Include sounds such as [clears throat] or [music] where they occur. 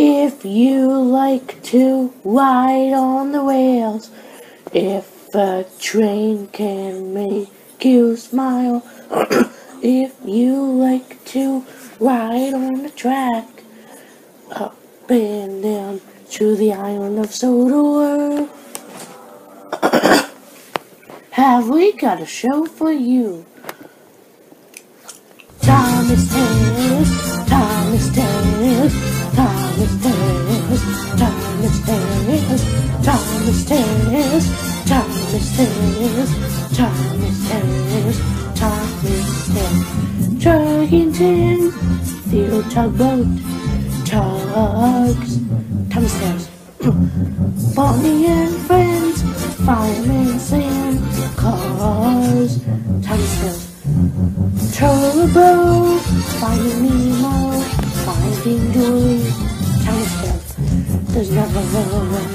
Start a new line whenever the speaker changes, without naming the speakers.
If you like to ride on the rails, if a train can make you smile, [clears throat] if you like to ride on the track, up and down to the island of Sodor, [clears throat] have we got a show for you? Thomas Tales, Thomas Tales, Thomas Tales, Thomas Tales, Thomas Tales. Dragon Theo Tugboat, Tugs, Thomas Tales. [clears throat] Barney and friends, fireman Sam, cars, Thomas Tales. Turbo, finding There's never a run,